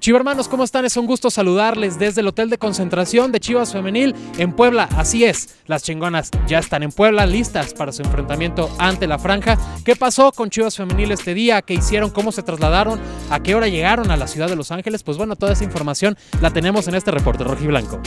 Chiva hermanos, ¿cómo están? Es un gusto saludarles desde el Hotel de Concentración de Chivas Femenil en Puebla. Así es, las chingonas ya están en Puebla, listas para su enfrentamiento ante la franja. ¿Qué pasó con Chivas Femenil este día? ¿Qué hicieron? ¿Cómo se trasladaron? ¿A qué hora llegaron a la ciudad de Los Ángeles? Pues bueno, toda esa información la tenemos en este reporte rojiblanco.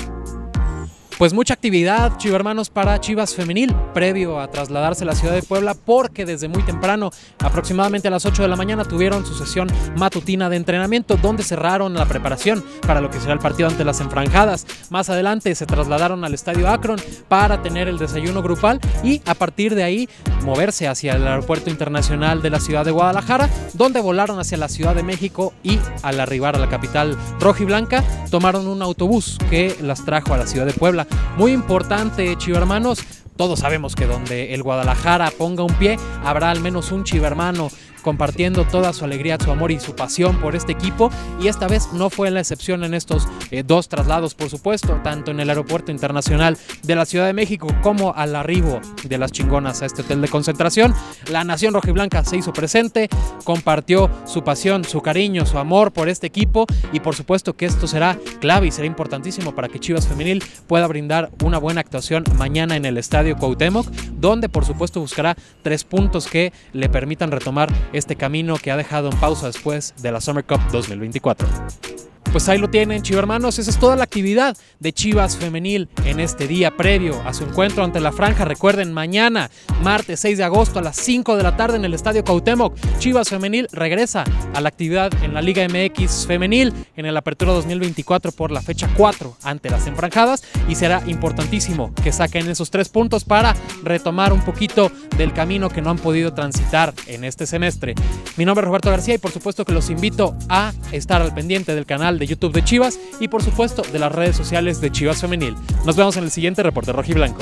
Pues mucha actividad, Chiva hermanos, para Chivas Femenil, previo a trasladarse a la ciudad de Puebla, porque desde muy temprano, aproximadamente a las 8 de la mañana, tuvieron su sesión matutina de entrenamiento, donde cerraron la preparación para lo que será el partido ante las enfranjadas. Más adelante se trasladaron al estadio Akron para tener el desayuno grupal y a partir de ahí moverse hacia el aeropuerto internacional de la ciudad de Guadalajara, donde volaron hacia la Ciudad de México y al arribar a la capital rojiblanca, tomaron un autobús que las trajo a la ciudad de Puebla muy importante, Chivo Hermanos. Todos sabemos que donde el Guadalajara ponga un pie, habrá al menos un Chivo Hermano compartiendo toda su alegría, su amor y su pasión por este equipo. Y esta vez no fue la excepción en estos eh, dos traslados, por supuesto, tanto en el Aeropuerto Internacional de la Ciudad de México como al arribo de las chingonas a este hotel de concentración. La Nación Rojiblanca se hizo presente, compartió su pasión, su cariño, su amor por este equipo y por supuesto que esto será clave y será importantísimo para que Chivas Femenil pueda brindar una buena actuación mañana en el Estadio Cuauhtémoc, donde por supuesto buscará tres puntos que le permitan retomar este camino que ha dejado en pausa después de la Summer Cup 2024. Pues ahí lo tienen, Chivo hermanos. Esa es toda la actividad de Chivas Femenil en este día previo a su encuentro ante la Franja. Recuerden, mañana, martes 6 de agosto a las 5 de la tarde en el Estadio Cautemoc, Chivas Femenil regresa a la actividad en la Liga MX Femenil en el Apertura 2024 por la fecha 4 ante las enfranjadas y será importantísimo que saquen esos tres puntos para retomar un poquito del camino que no han podido transitar en este semestre. Mi nombre es Roberto García y por supuesto que los invito a estar al pendiente del canal de YouTube de Chivas y por supuesto de las redes sociales de Chivas Femenil. Nos vemos en el siguiente reporte rojiblanco.